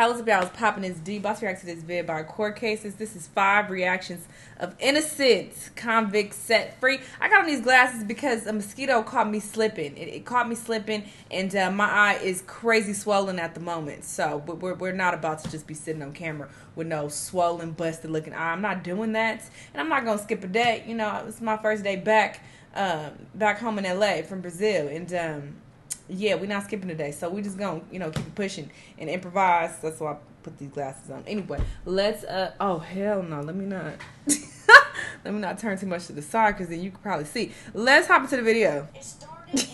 About was popping his D. Boss reacts to this vid by court cases. This is five reactions of innocent convicts set free. I got on these glasses because a mosquito caught me slipping. It, it caught me slipping, and uh, my eye is crazy swollen at the moment. So we're, we're not about to just be sitting on camera with no swollen, busted looking eye. I'm not doing that, and I'm not gonna skip a day. You know, it's my first day back, um, back home in LA from Brazil, and um, yeah, we're not skipping today. So we just gonna, you know, keep pushing and improvise. That's why I put these glasses on. Anyway, let's uh oh hell no, let me not let me not turn too much to the side because then you can probably see. Let's hop into the video. It started in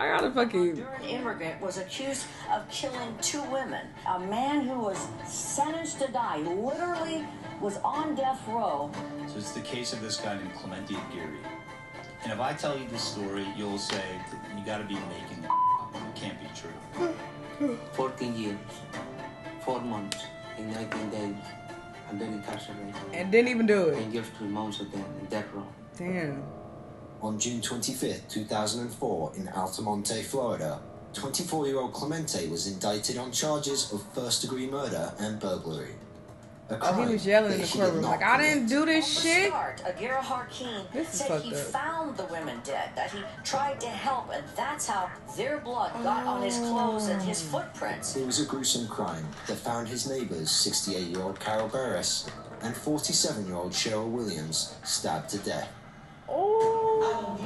I got a fucking Honduran immigrant was accused of killing two women. A man who was sentenced to die literally was on death row. So it's the case of this guy named Clemente Aguirre. And if I tell you this story, you'll say you got to be making it up. It can't be true. 14 years, 4 months, in 19 days. I've been incarcerated. and didn't even do it. 10 years, 3 months of them in death row. Damn. On June 25, 2004, in Altamonte, Florida, 24 year old Clemente was indicted on charges of first degree murder and burglary. A Oh, he was yelling in the he courtroom like, I didn't do this the shit. start, Aguirre Jarquin This is said he up. found the women dead, that he tried to help, and that's how their blood got on his clothes and his oh. footprints. It was a gruesome crime that found his neighbors, 68 year old Carol Bareis and 47 year old Cheryl Williams, stabbed to death. Oh.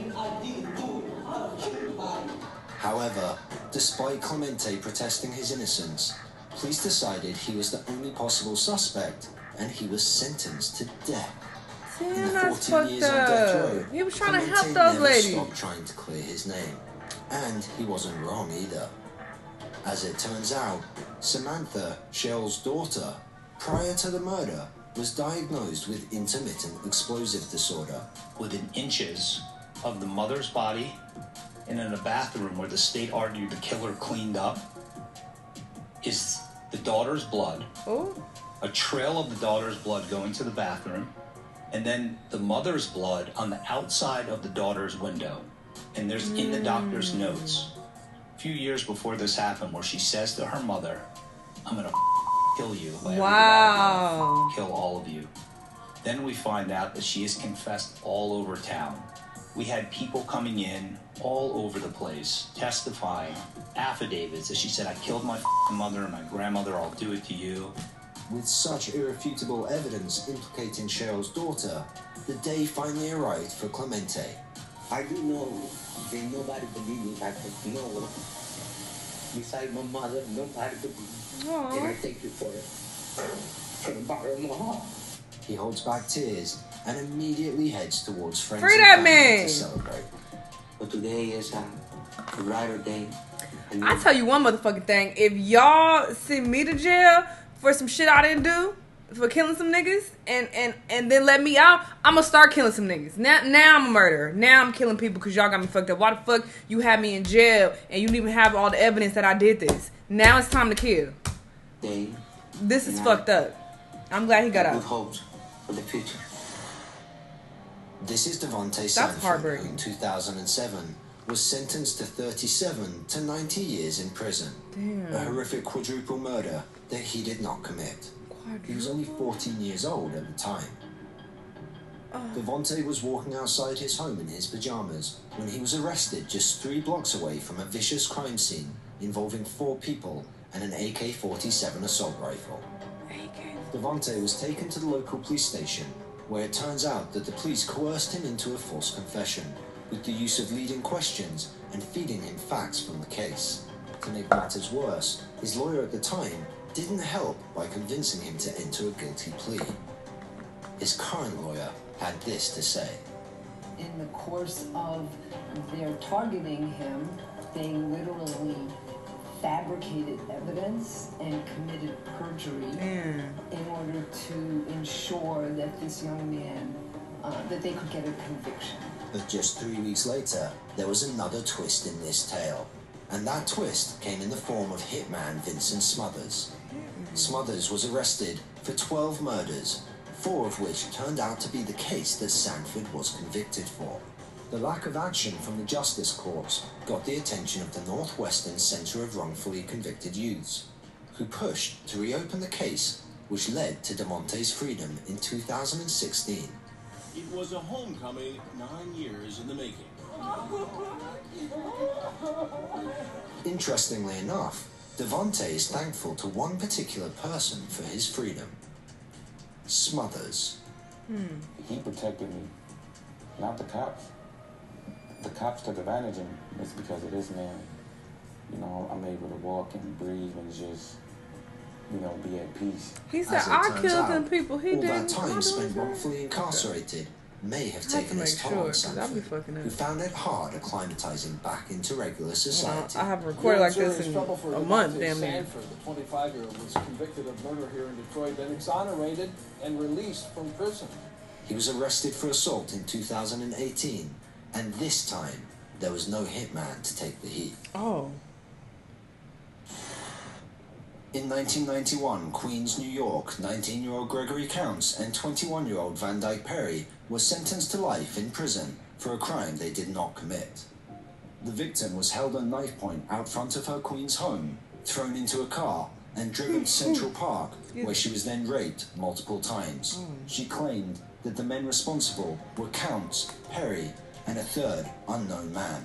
However, despite Clemente protesting his innocence, police decided he was the only possible suspect and he was sentenced to death. In Damn, the that's 14 fucked years on death row, up. He was trying to help those never ladies. stopped trying to clear his name. And he wasn't wrong either. As it turns out, Samantha, Shell's daughter, prior to the murder, was diagnosed with intermittent explosive disorder. Within inches of the mother's body and in a bathroom where the state argued the killer cleaned up is the daughter's blood, Oh. a trail of the daughter's blood going to the bathroom, and then the mother's blood on the outside of the daughter's window. And there's in the doctor's mm. notes, a few years before this happened, where she says to her mother, I'm gonna kill you. if I ever get out of Wow. Kill all of you. Then we find out that she has confessed all over town. We had people coming in all over the place testifying, affidavits that she said, I killed my f***ing mother and my grandmother, I'll do it to you. With such irrefutable evidence implicating Cheryl's daughter, the day finally arrived for Clemente. I do know that nobody believes me. I could know. Besides my mother, nobody believes me. And I Aw. thank you for it. From the bottom of my heart. He holds back tears and immediately heads towards friends Free that man! to celebrate. But today is um, a brighter day. I tell you one motherfucking thing. If y'all send me to jail for some shit I didn't do, for killing some niggas, and and and then let me out, I'm gonna start killing some niggas. Now now I'm a murderer. Now I'm killing people because y'all got me fucked up. Why the fuck you had me in jail and you didn't even have all the evidence that I did this? Now it's time to kill. day This is fucked up. I'm glad he got with out. hopes for the future. This is Devonte Sanford, who in 2007 was sentenced to 37 to 90 years in prison. Damn. A horrific quadruple murder that he did not commit. Quadruple? He was only 14 years old at the time. Devonte was walking outside his home in his pajamas when he was arrested just three blocks away from a vicious crime scene involving four people and an AK 47 assault rifle. AK. Devonte was taken to the local police station, where it turns out that the police coerced him into a false confession with the use of leading questions and feeding him facts from the case. To make matters worse, his lawyer at the time didn't help by convincing him to enter a guilty plea. His current lawyer had this to say. in the course of their targeting him, they literally fabricated evidence and committed perjury Man. in order to ensure that this young man, uh, that they could get a conviction. But just three weeks later, there was another twist in this tale. And that twist came in the form of hitman Vincent Smothers. Smothers was arrested for 12 murders, four of which turned out to be the case that Sanford was convicted for. The lack of action from the Justice Corps got the attention of the Northwestern Center of Wrongfully Convicted Youths. who pushed to reopen the case, which led to Devonte's freedom in 2016. It was a homecoming nine years in the making. Interestingly enough, Devonte is thankful to one particular person for his freedom Smothers. Hmm. He protected me, not the cops. The cops took advantage of me. It's because of this man. You know, I'm able to walk and breathe and just, you know, be at peace. He said, I killed out, them people. He all didn't. All that time spent wrongfully incarcerated may have have taken its toll sure, on 'cause I'll be Sanford, who found it hard acclimatizing back into regular You know, society. I haven't recorded like this in a month, damn near. Sanford, the 25-year-old, was convicted of murder here in Detroit, then exonerated and released from prison. He was arrested for assault in 2018, and this time there was no hitman to take the heat. Oh. In 1991, Queens, New York, 19 year old Gregory Counts and 21 year old Van Dyke Perry were sentenced to life in prison for a crime they did not commit. The victim was held at knife point out front of her Queens home, thrown into a car, and driven to Central Park, where she was then raped multiple times. Mm. She claimed that the men responsible were Counts, Perry, and a third unknown man.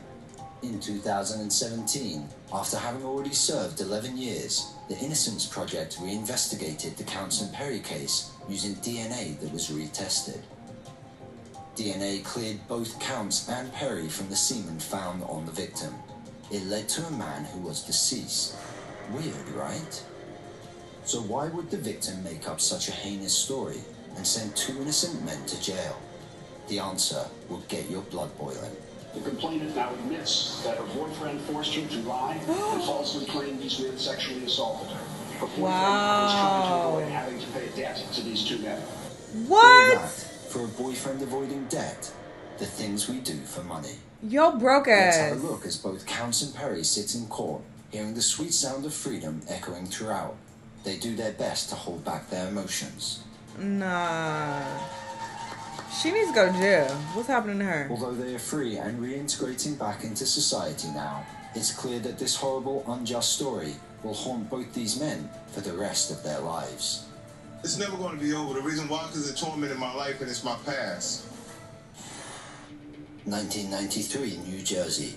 In 2017, after having already served 11 years, the Innocence Project reinvestigated the Counts and Perry case using DNA that was retested. DNA cleared both Counts and Perry from the semen found on the victim. It led to a man who was deceased. Weird, right? So why would the victim make up such a heinous story and send two innocent men to jail? The answer will get your blood boiling. The complainant now admits that her boyfriend forced her to lie and falsely claim these men sexually assaulted her. Her boyfriend was trying to avoid having to pay a debt to these two men. What? for a boyfriend avoiding debt. The things we do for money. Yo, broke Let's have a look as both Counts and Perry sit in court, hearing the sweet sound of freedom echoing throughout. They do their best to hold back their emotions. Nah. She needs to go to jail. What's happening to her? Although they are free and reintegrating back into society now, it's clear that this horrible, unjust story will haunt both these men for the rest of their lives. It's never going to be over. The reason why, because it tormented my life and it's my past. 1993, New Jersey.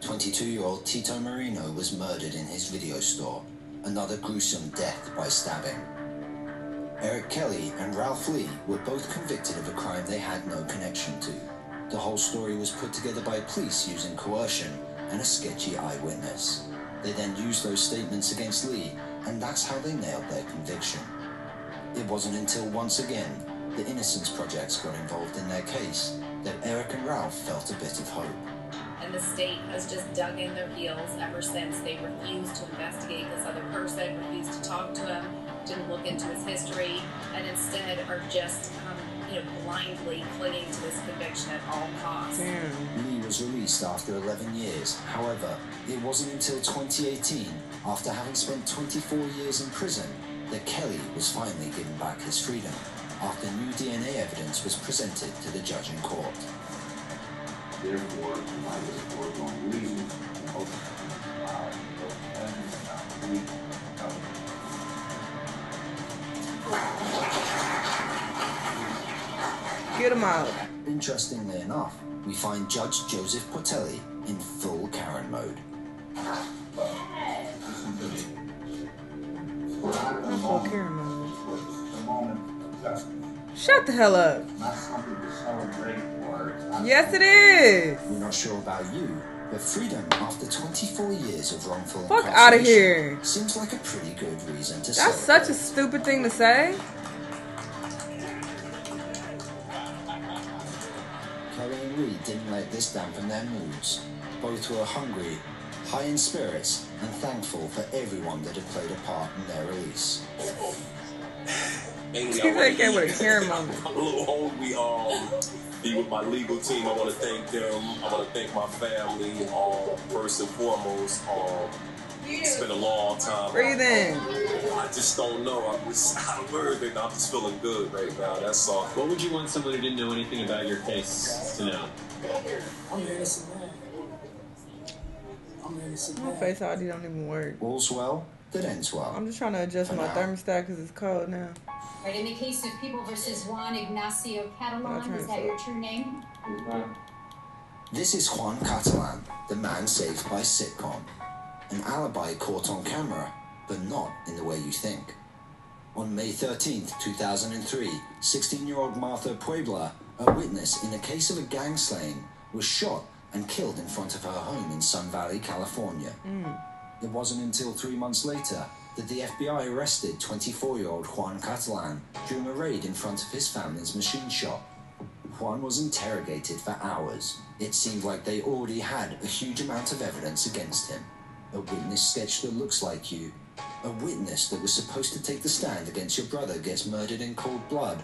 22 year old Tito Marino was murdered in his video store. Another gruesome death by stabbing. Eric Kelly and Ralph Lee were both convicted of a crime they had no connection to. The whole story was put together by police using coercion and a sketchy eyewitness. They then used those statements against Lee, and that's how they nailed their conviction. It wasn't until once again the Innocence Projects got involved in their case that Eric and Ralph felt a bit of hope. and the state has just dug in their heels ever since they refused to investigate this other person, refused to talk to him, didn't look into his history, and instead are just, um, you know, blindly clinging to this conviction at all costs. Damn. Lee was released after 11 years. However, it wasn't until 2018, after having spent 24 years in prison, that Kelly was finally given back his freedom after new DNA evidence was presented to the judge in court. Therefore, I was a foregone reason. Get him out. Interestingly enough, we find Judge Joseph Portelli in full Karen mode. listen to me. I'm full Karen mode. The moment of justice, Shut the hell up. not something to celebrate or it's not Yes, it is. We're not sure about you, but freedom after 24 years of wrongful Fuck outta incarceration here. Seems like a pretty good reason to That's celebrate. such a stupid thing to say. Kelly didn't let this dampen their moods. Both were hungry, high in spirits, and thankful for everyone that had played a part in their release. Mainly, He's I wanna like with a eat. Moment. I'm a little hungry. Um, be with my legal team. I want to thank them. I want to thank my family. Um, first and foremost. Um, it's been a long time. Breathe in. I just don't know. I'm just out of words right now. I'm just feeling good right now. That's all. What would you want someone who didn't know anything about your case to know? I'm an innocent man. I'm an innocent My face ID don't even work. All's well, that ends well. I'm just trying to adjust For my now. thermostat because it's cold now. Right, in the case of People versus Juan Ignacio Catalan, is that your true name? This is Juan Catalan, the man saved by sitcom. An alibi caught on camera, but not in the way you think. On May 13th, 2003, 16 year old Martha Puebla, a witness in a case of a gang slaying, was shot and killed in front of her home in Sun Valley, California. Hmm. It wasn't until three months later that the FBI arrested 24 year old Juan Catalan during a raid in front of his family's machine shop. Juan was interrogated for hours. It seemed like they already had a huge amount of evidence against him. A witness sketch that looks like you. A witness that was supposed to take the stand against your brother gets murdered in cold blood.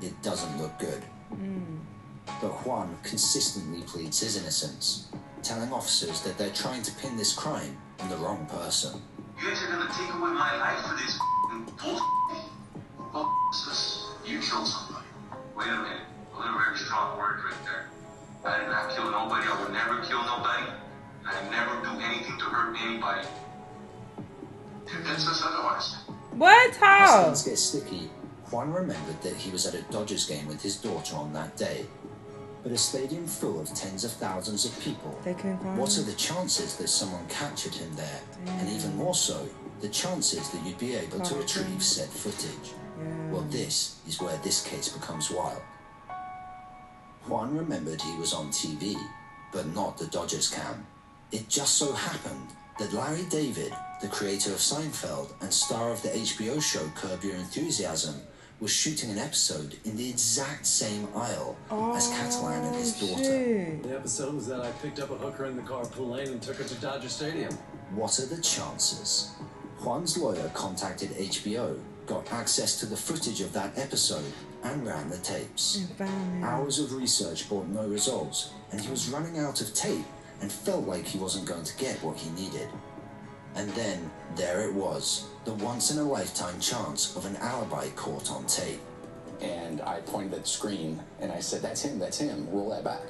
It doesn't look good. Hmm. But Juan consistently pleads his innocence, telling officers that they're trying to pin this crime on the wrong person. You guys are gonna take away my life for this bullshit. Well, because you killed somebody. Wait a minute. A little very strong word right there. I did not kill nobody. I would never kill nobody. I never do anything to hurt anybody. Convince us otherwise. What? As How? things get sticky, Juan remembered that he was at a Dodgers game with his daughter on that day. But a stadium full of tens of thousands of people. They what are the chances that someone captured him there? And even more so, the chances that you'd be able to Caught him. retrieve said footage. Well, this is where this case becomes wild. Juan remembered he was on TV, but not the Dodgers cam. It just so happened that Larry David, the creator of Seinfeld and star of the HBO show Curb Your Enthusiasm, was shooting an episode in the exact same aisle as Catalan and his daughter. The episode was that I picked up a hooker in the carpool lane and took her to Dodger Stadium. What are the chances? Juan's lawyer contacted HBO, got access to the footage of that episode, and ran the tapes. And found him. Hours of research brought no results, and he was running out of tape and felt like he wasn't going to get what he needed. And then there it was, the once in a lifetime chance of an alibi caught on tape. And I pointed at the screen and I said, That's him, that's him, roll that back.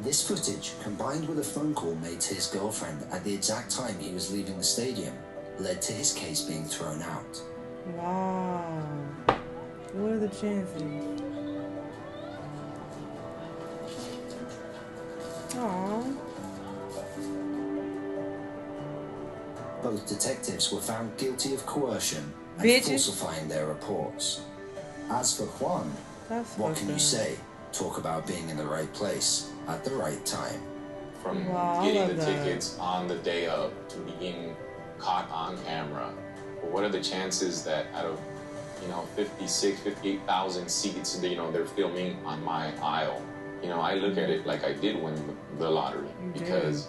This footage, combined with a phone call made to his girlfriend at the exact time he was leaving the stadium, led to his case being thrown out. Wow. What are the chances? Aww. Both detectives were found guilty of coercion and Bitches. falsifying their reports. As for Juan, That's what fucked can you say? Talk about being in the right place at the right time. from Wow, getting love the that. tickets on the day of to being caught on camera. But what are the chances that out of you know 56 58,000 seats that you know they're filming on my aisle you know I look at it like I did win the lottery You did. because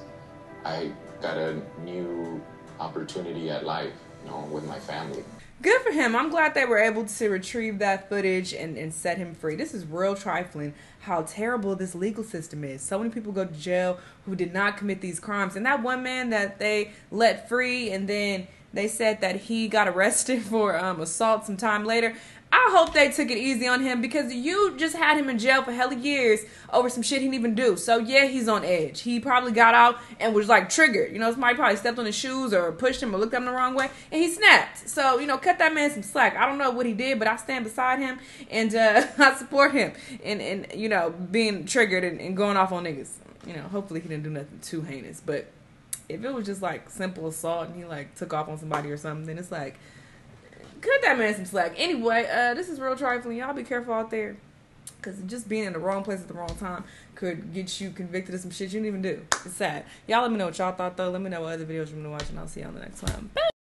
I got a new opportunity at life you know with my family Good for him. I'm glad they were able to retrieve that footage and, and set him free. This is real trifling how terrible this legal system is. So many people go to jail who did not commit these crimes. And that one man that they let free and then they said that he got arrested for um, assault some time later. I hope they took it easy on him because you just had him in jail for hella years over some shit he didn't even do. So yeah, he's on edge. He probably got out and was like triggered. You know, somebody probably stepped on his shoes or pushed him or looked at him the wrong way, and he snapped. So you know, cut that man some slack. I don't know what he did, but I stand beside him and uh, I support him in in you know being triggered and, and going off on niggas. You know, hopefully he didn't do nothing too heinous, but if it was just like simple assault and he like took off on somebody or something, then it's like cut that man some slack. Anyway, uh, this is real trifling. Y'all be careful out there. Cause just being in the wrong place at the wrong time could get you convicted of some shit you didn't even do. It's sad. Y'all let me know what y'all thought though. Let me know what other videos you want to watch and I'll see you on the next one. Bye.